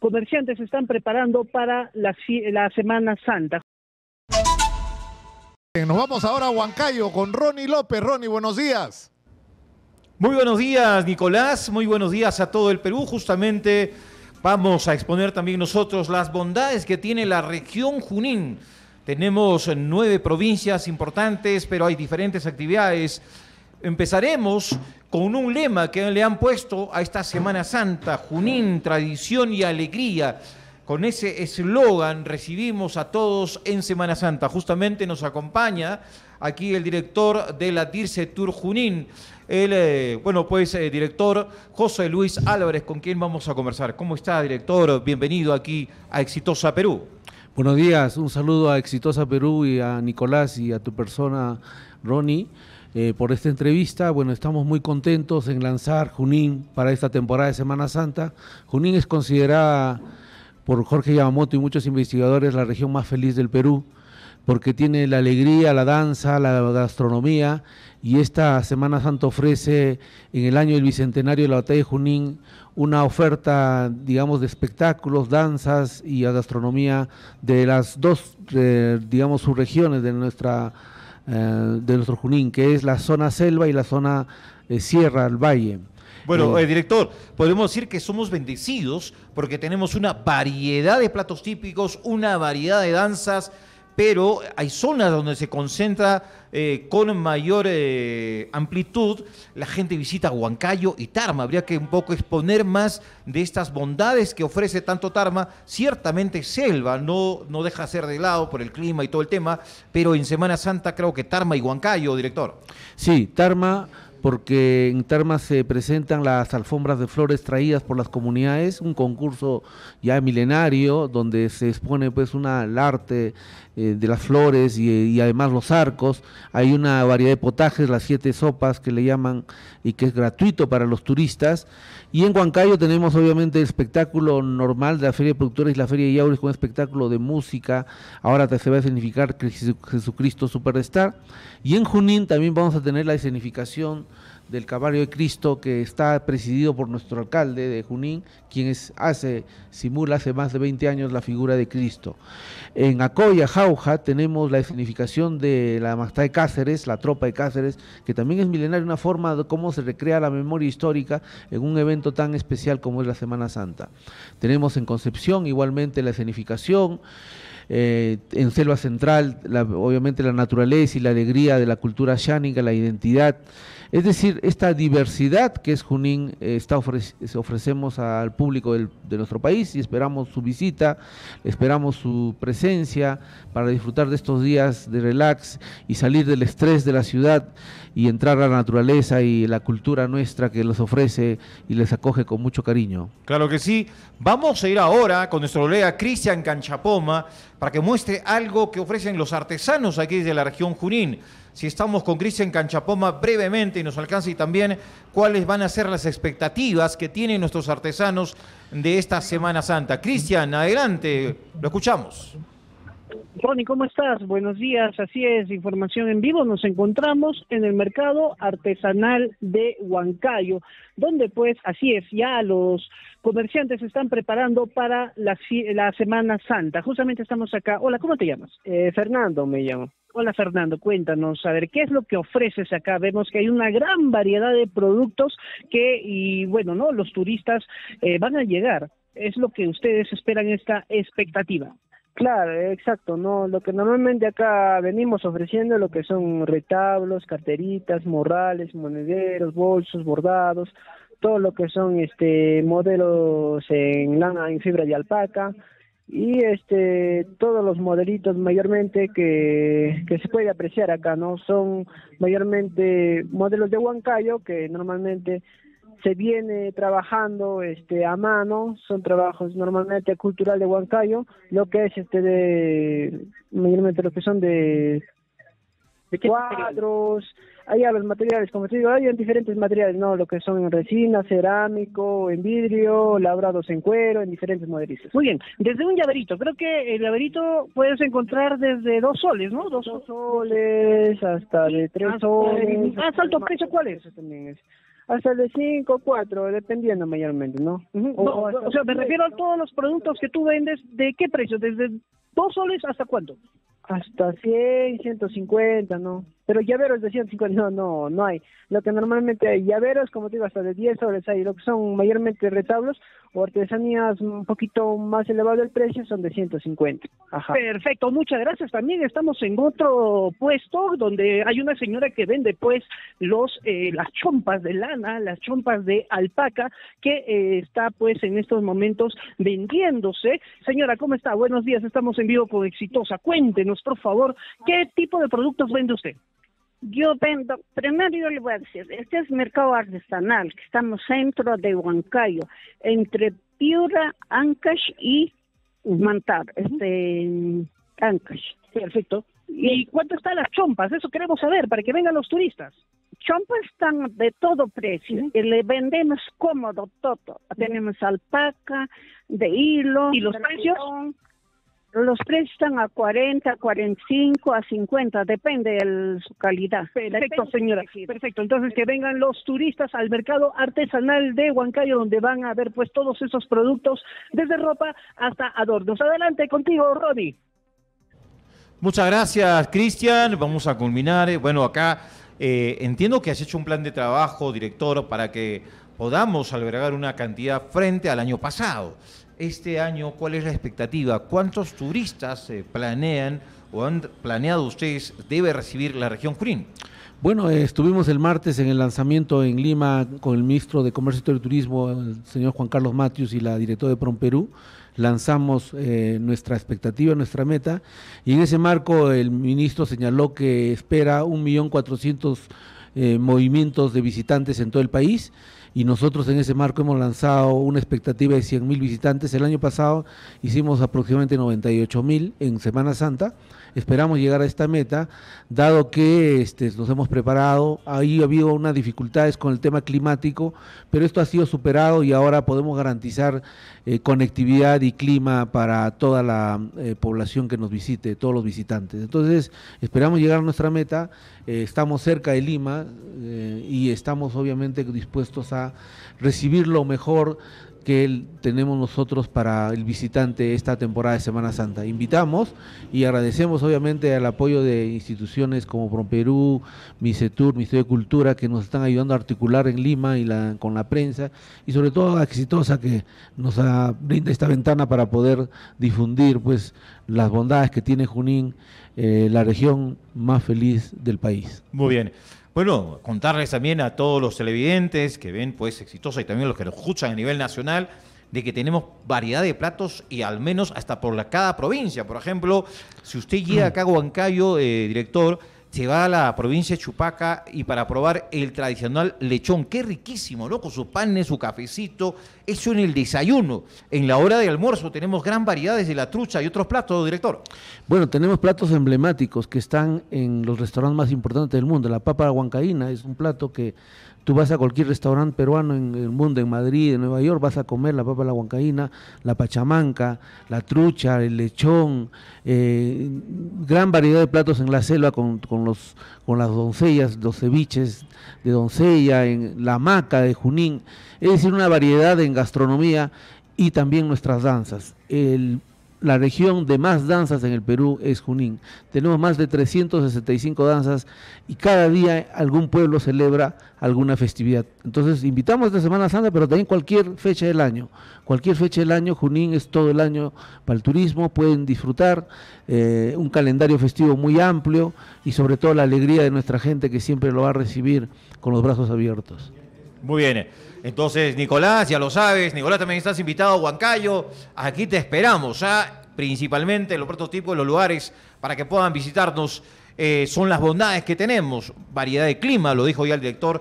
comerciantes se están preparando para la, la Semana Santa. Nos vamos ahora a Huancayo con Ronnie López. Ronnie, buenos días. Muy buenos días, Nicolás. Muy buenos días a todo el Perú. Justamente vamos a exponer también nosotros las bondades que tiene la región Junín. Tenemos nueve provincias importantes, pero hay diferentes actividades. Empezaremos con un lema que le han puesto a esta Semana Santa, Junín, tradición y alegría. Con ese eslogan recibimos a todos en Semana Santa. Justamente nos acompaña aquí el director de la DIRCE Tour Junín, el, eh, bueno, pues eh, director José Luis Álvarez, con quien vamos a conversar. ¿Cómo está, director? Bienvenido aquí a Exitosa Perú. Buenos días, un saludo a Exitosa Perú y a Nicolás y a tu persona, Ronnie. Eh, por esta entrevista. Bueno, estamos muy contentos en lanzar Junín para esta temporada de Semana Santa. Junín es considerada por Jorge Yamamoto y muchos investigadores la región más feliz del Perú porque tiene la alegría, la danza, la gastronomía y esta Semana Santa ofrece en el año del Bicentenario de la Batalla de Junín una oferta, digamos, de espectáculos, danzas y gastronomía de las dos, eh, digamos, subregiones de nuestra de nuestro Junín, que es la zona selva y la zona eh, sierra, el valle. Bueno, eh, director, podemos decir que somos bendecidos porque tenemos una variedad de platos típicos, una variedad de danzas, pero hay zonas donde se concentra eh, con mayor eh, amplitud, la gente visita Huancayo y Tarma. Habría que un poco exponer más de estas bondades que ofrece tanto Tarma. Ciertamente selva, no, no deja ser de lado por el clima y todo el tema, pero en Semana Santa creo que Tarma y Huancayo, director. Sí, Tarma porque en Tarma se presentan las alfombras de flores traídas por las comunidades, un concurso ya milenario donde se expone pues una el arte eh, de las flores y, además los arcos. Hay una variedad de potajes, las siete sopas que le llaman y que es gratuito para los turistas. Y en Huancayo tenemos obviamente el espectáculo normal de la Feria de Productores y la Feria de Yauris con espectáculo de música. Ahora se va a escenificar Jesucristo Superstar. Y en Junín también vamos a tener la escenificación del Caballo de Cristo que está presidido por nuestro alcalde de Junín, quien hace, simula hace más de 20 años la figura de Cristo. En Acoya, Jauja, tenemos la escenificación de la Majestad de Cáceres, la tropa de Cáceres, que también es milenaria, una forma de cómo se recrea la memoria histórica en un evento tan especial como es la Semana Santa. Tenemos en Concepción igualmente la escenificación. Eh, en Selva Central, obviamente la naturaleza y la alegría de la cultura shánica, la identidad. Es decir, esta diversidad que es Junín eh, está ofrecemos al público de nuestro país y esperamos su visita, esperamos su presencia para disfrutar de estos días de relax y salir del estrés de la ciudad y entrar a la naturaleza y la cultura nuestra que los ofrece y les acoge con mucho cariño. Claro que sí. Vamos a ir ahora con nuestro colega Cristian Canchapoma para que muestre algo que ofrecen los artesanos aquí de la región Junín si estamos con Cristian Canchapoma brevemente y nos alcanza y también cuáles van a ser las expectativas que tienen nuestros artesanos de esta Semana Santa. Cristian, adelante, lo escuchamos. Ronnie, ¿cómo estás? Buenos días, así es, información en vivo. Nos encontramos en el mercado artesanal de Huancayo, donde pues, así es, ya los comerciantes se están preparando para la, la Semana Santa. Justamente estamos acá. Hola, ¿cómo te llamas? Eh, Fernando me llamo. Hola Fernando, cuéntanos, a ver, ¿qué es lo que ofreces acá? Vemos que hay una gran variedad de productos que, y bueno, ¿no? Los turistas eh, van a llegar. Es lo que ustedes esperan esta expectativa. Claro, exacto, no, lo que normalmente acá venimos ofreciendo lo que son retablos, carteritas, morrales, monederos, bolsos, bordados, todo lo que son este modelos en lana en fibra de alpaca, y este todos los modelitos mayormente que, que se puede apreciar acá no son mayormente modelos de Huancayo que normalmente se viene trabajando este a mano son trabajos normalmente cultural de Huancayo lo que es este de mayormente lo que son de, de cuadros hay los materiales, como te digo, hay diferentes materiales, ¿no? Lo que son en resina, cerámico, en vidrio, labrados en cuero, en diferentes modelistas. Muy bien, desde un llaverito, creo que el llaverito puedes encontrar desde dos soles, ¿no? Dos, soles hasta de tres soles. ¿Más alto precio cuál es? también es. Hasta de 5, 4, dependiendo mayormente, ¿no? O- No, o o sea, me refiero a todos los productos que tú vendes, ¿de qué precio? ¿Desde dos soles hasta cuánto? Hasta 100, 150, ¿no? Pero llaveros de 150 no, no, no hay. Lo que normalmente hay llaveros, como te digo, hasta de 10 soles hay. Lo que son mayormente retablos o artesanías un poquito más elevado el precio son de 150. Ajá. Perfecto, muchas gracias. También estamos en otro puesto donde hay una señora que vende pues los eh, las chompas de lana, las chompas de alpaca que eh, está pues en estos momentos vendiéndose. Señora, ¿cómo está? Buenos días, estamos en vivo con Exitosa. Cuéntenos, por favor, ¿qué tipo de productos vende usted? Yo vendo, primero yo le voy a decir, este es mercado artesanal, que estamos centro de Huancayo, entre Piura, Ancash y Mantar, este, Ancash. Perfecto. ¿Y cuánto están las chompas? Eso queremos saber para que vengan los turistas. Chompas están de todo precio y le vendemos cómodo todo. Tenemos alpaca, de hilo. ¿Y los precios? ratón. Los precios están a 40, 45, a 50, depende de su calidad. Perfecto, Depende señora. Perfecto. Entonces que vengan los turistas al mercado artesanal de Huancayo, donde van a ver pues todos esos productos, desde ropa hasta adornos. Adelante contigo, Ronnie. Muchas gracias, Cristian. Vamos a culminar. Eh, Bueno, acá eh, entiendo que has hecho un plan de trabajo, director, para que podamos albergar una cantidad frente al año pasado. Este año, ¿cuál es la expectativa? ¿Cuántos turistas planean o han planeado ustedes debe recibir la región Junín? Bueno, eh, estuvimos el martes en el lanzamiento en Lima con el ministro de Comercio y Turismo, el señor Juan Carlos Matius y la directora de Prom Perú. Lanzamos eh, nuestra expectativa, nuestra meta, y en ese marco el ministro señaló que espera 1.400.000 eh, movimientos de visitantes en todo el país y nosotros en ese marco hemos lanzado una expectativa de 100.000 visitantes. El año pasado hicimos aproximadamente 98.000 en Semana Santa. Esperamos llegar a esta meta, dado que este, nos hemos preparado. Ahí ha habido unas dificultades con el tema climático, pero esto ha sido superado y ahora podemos garantizar eh, conectividad y clima para toda la eh, población que nos visite, todos los visitantes. Entonces, esperamos llegar a nuestra meta. Eh, estamos cerca de Lima y estamos obviamente dispuestos a recibir lo mejor que tenemos nosotros para el visitante esta temporada de Semana Santa. Invitamos y agradecemos obviamente al apoyo de instituciones como ProPerú, Misetur, Ministerio de Cultura, que nos están ayudando a articular en Lima y con la prensa, y sobre todo a Exitosa, que nos brinda esta ventana para poder difundir pues las bondades que tiene Junín, eh, la región más feliz del país. Muy bien. Bueno, contarles también a todos los televidentes que ven pues exitosa y también los que nos escuchan a nivel nacional de que tenemos variedad de platos y al menos hasta por la, cada provincia. Por ejemplo, si usted llega acá a Huancayo, eh, director, se va a la provincia de Chupaca y para probar el tradicional lechón, que riquísimo, ¿no? Con su pan, su cafecito, eso en el desayuno. En la hora de almuerzo tenemos gran variedad desde la trucha y otros platos, director. Bueno, tenemos platos emblemáticos que están en los restaurantes más importantes del mundo. La papa huancaína es un plato que tú vas a cualquier restaurante peruano en el mundo, en Madrid, en Nueva York, vas a comer la papa la huancaína, la pachamanca, la trucha, el lechón, eh, gran variedad de platos en la selva con, con los, con las doncellas, los ceviches de doncella, en la hamaca de Junín. Es decir, una variedad en gastronomía y también nuestras danzas. La región de más danzas en el Perú es Junín. Tenemos más de 365 danzas y cada día algún pueblo celebra alguna festividad. Entonces invitamos esta Semana Santa, pero también cualquier fecha del año. Cualquier fecha del año, Junín es todo el año para el turismo, pueden disfrutar eh, un calendario festivo muy amplio y sobre todo la alegría de nuestra gente que siempre lo va a recibir con los brazos abiertos. Muy bien. Entonces, Nicolás, ya lo sabes, Nicolás también estás invitado a Huancayo. Aquí te esperamos, ¿ah? principalmente los prototipos, los lugares para que puedan visitarnos. eh, son las bondades que tenemos, variedad de clima, lo dijo ya el director,